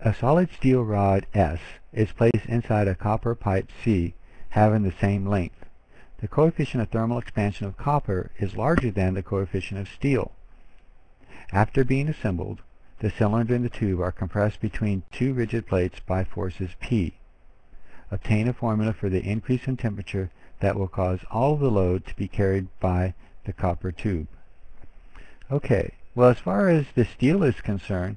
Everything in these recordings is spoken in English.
A solid steel rod S is placed inside a copper pipe C having the same length. The coefficient of thermal expansion of copper is larger than the coefficient of steel. After being assembled, the cylinder and the tube are compressed between two rigid plates by forces P. Obtain a formula for the increase in temperature that will cause all the load to be carried by the copper tube. Okay, well as far as the steel is concerned,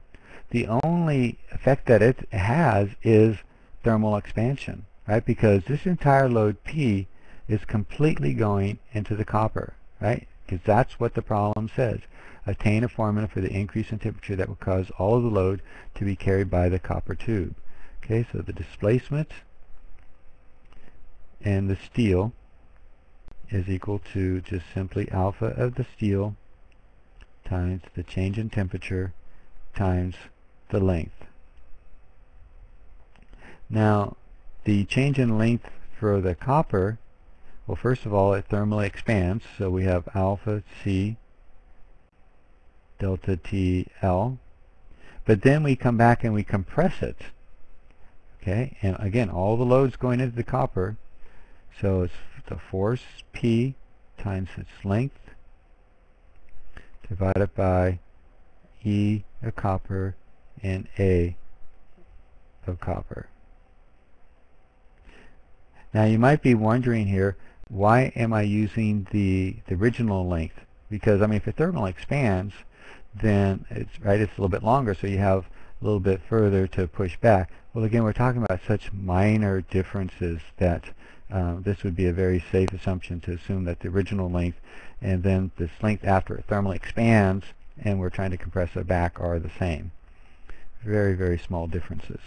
the only effect that it has is thermal expansion, right? Because this entire load P is completely going into the copper, right? Because that's what the problem says. Attain a formula for the increase in temperature that will cause all of the load to be carried by the copper tube. Okay, so the displacement and the steel is equal to just simply alpha of the steel times the change in temperature times the length. Now, the change in length for the copper, well, first of all, it thermally expands, so we have alpha C delta T L. But then we come back and we compress it. Okay, and again, all the load's going into the copper, so it's the force P times its length divided by E of copper and A of copper. Now you might be wondering here, why am I using the, the original length? Because I mean, if a thermal expands, then it's right. It's a little bit longer, so you have a little bit further to push back. Well, again, we're talking about such minor differences that uh, this would be a very safe assumption to assume that the original length and then this length after it thermally expands and we're trying to compress it back are the same. Very, very small differences.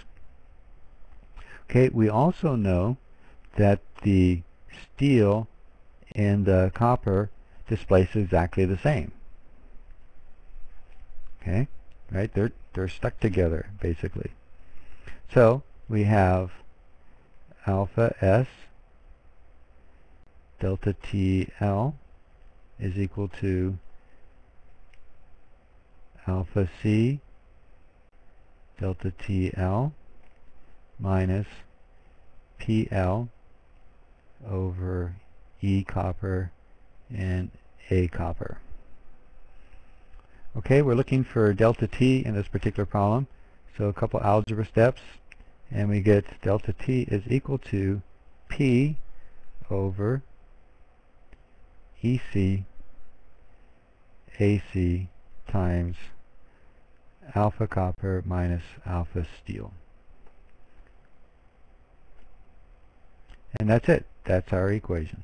Okay, we also know that the steel and the copper displace exactly the same. Okay, right? They're they're stuck together basically. So we have alpha S delta TL is equal to alpha C delta TL minus PL over E copper and A copper. Okay, we're looking for delta T in this particular problem. So a couple algebra steps and we get delta T is equal to P over EC AC times alpha copper minus alpha steel. And that's it. That's our equation.